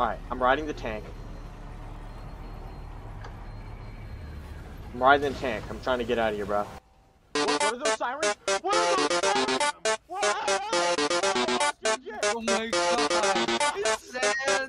Alright, I'm riding the tank. I'm riding the tank. I'm trying to get out of here, bro. What, are those sirens? What are those sirens? What? Oh my god! It's sad!